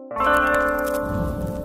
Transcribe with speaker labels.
Speaker 1: you